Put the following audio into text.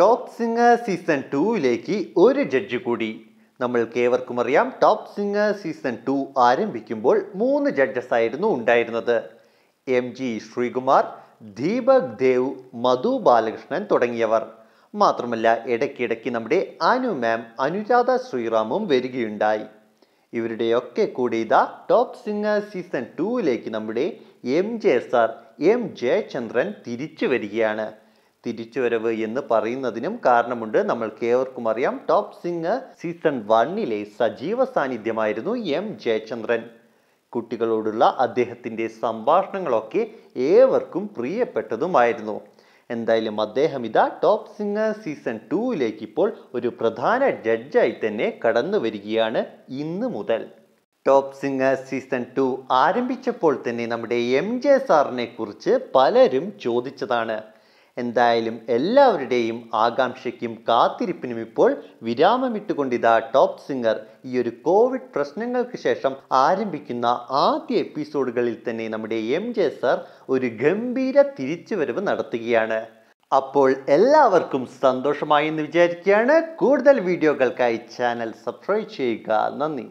Top singer season ടൂവിലേക്ക് ഒരു judge കൂടി. നമ്മൾക്ക് ഏവർക്കും അറിയാം ടോപ് സിംഗർ സീസൺ ടു ആരംഭിക്കുമ്പോൾ മൂന്ന് ജഡ്ജസ് ആയിരുന്നു ഉണ്ടായിരുന്നത്. എം ജി ശ്രീകുമാർ ദീപക് ദേവ് മധു ബാലകൃഷ്ണൻ തുടങ്ങിയവർ. മാത്രമല്ല ഇടയ്ക്കിടയ്ക്ക് നമ്മുടെ അനു മാം അനുരാധ ശ്രീറാമും വരികയുണ്ടായി. ഇവരുടെയൊക്കെ കൂടി ഇതാ ടോപ്പ് സിംഗർ സീസൺ ടൂവിലേക്ക് നമ്മുടെ M J sir M Jayachandran തിരിച്ചു വരികയാണ്. തിരിച്ചുവരവ് എന്ന് പറയുന്നതിനും കാരണമുണ്ട്. നമ്മൾ കേവർക്കും അറിയാം. ടോപ്പ് സിംഗർ സീസൺ വണ്ണിലെ സജീവ സാന്നിധ്യമായിരുന്നു എം ജയചന്ദ്രൻ. കുട്ടികളോടുള്ള അദ്ദേഹത്തിന്റെ സംഭാഷണങ്ങളൊക്കെ ഏവർക്കും പ്രിയപ്പെട്ടതുമായിരുന്നു. എന്തായാലും അദ്ദേഹം ഇതാ ടോപ്പ് സിംഗർ സീസൺ ടൂവിലേക്ക് ഇപ്പോൾ ഒരു പ്രധാന ജഡ്ജായി തന്നെ കടന്നു വരികയാണ് ഇന്ന് മുതൽ. ടോപ്പ് സിംഗർ സീസൺ ടു ആരംഭിച്ചപ്പോൾ തന്നെ നമ്മുടെ എം ജെ സാറിനെ കുറിച്ച് പലരും ചോദിച്ചതാണ്. എന്തായാലും എല്ലാവരുടെയും ആകാംക്ഷയ്ക്കും കാത്തിരിപ്പിനും ഇപ്പോൾ വിരാമമിട്ടുകൊണ്ടിതാ ടോപ്പ് സിംഗർ. ഈ ഒരു കോവിഡ് പ്രശ്നങ്ങൾക്ക് ശേഷം ആരംഭിക്കുന്ന ആദ്യ എപ്പിസോഡുകളിൽ തന്നെ നമ്മുടെ എം ജെ സർ ഒരു ഗംഭീര തിരിച്ചുവരവ് നടത്തുകയാണ്. അപ്പോൾ എല്ലാവർക്കും സന്തോഷമായി എന്ന് വിചാരിക്കുകയാണ്. കൂടുതൽ വീഡിയോകൾക്കായി ചാനൽ സബ്സ്ക്രൈബ് ചെയ്യുക. നന്ദി.